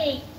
Yay!